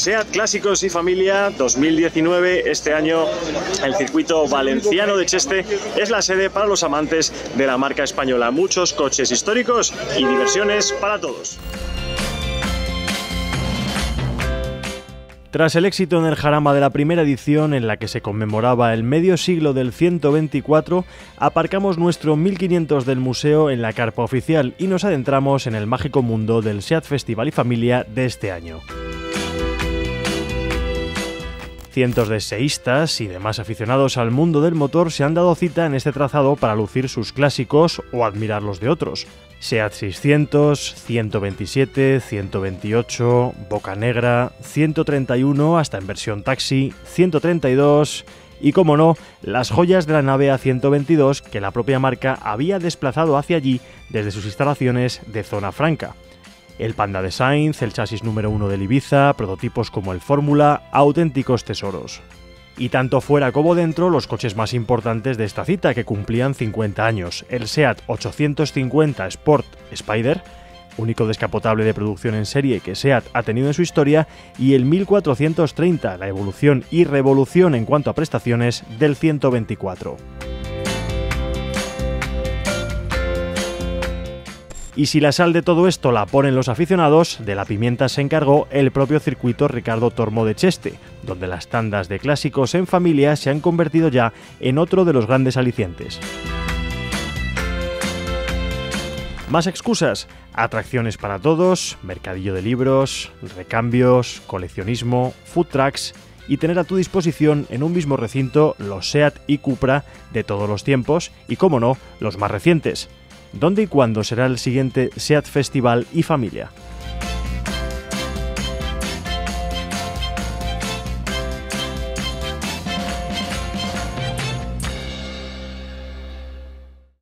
SEAT Clásicos y Familia 2019. Este año el circuito valenciano de Cheste es la sede para los amantes de la marca española. Muchos coches históricos y diversiones para todos. Tras el éxito en el Jarama de la primera edición, en la que se conmemoraba el medio siglo del 124, aparcamos nuestro 1500 del museo en la carpa oficial y nos adentramos en el mágico mundo del SEAT Festival y Familia de este año. Cientos de seístas y demás aficionados al mundo del motor se han dado cita en este trazado para lucir sus clásicos o admirar los de otros. SEAT 600, 127, 128, Boca Negra, 131 hasta en versión taxi, 132 y, como no, las joyas de la nave A122 que la propia marca había desplazado hacia allí desde sus instalaciones de Zona Franca el Panda de Sainz, el chasis número uno del Ibiza, prototipos como el Fórmula, auténticos tesoros. Y tanto fuera como dentro, los coches más importantes de esta cita, que cumplían 50 años, el SEAT 850 Sport Spider, único descapotable de producción en serie que SEAT ha tenido en su historia, y el 1430, la evolución y revolución en cuanto a prestaciones del 124. Y si la sal de todo esto la ponen los aficionados, de la pimienta se encargó el propio circuito Ricardo Tormo de Cheste, donde las tandas de clásicos en familia se han convertido ya en otro de los grandes alicientes. Más excusas, atracciones para todos, mercadillo de libros, recambios, coleccionismo, food trucks y tener a tu disposición en un mismo recinto los SEAT y Cupra de todos los tiempos y, como no, los más recientes. ¿Dónde y cuándo será el siguiente SEAT Festival y Familia?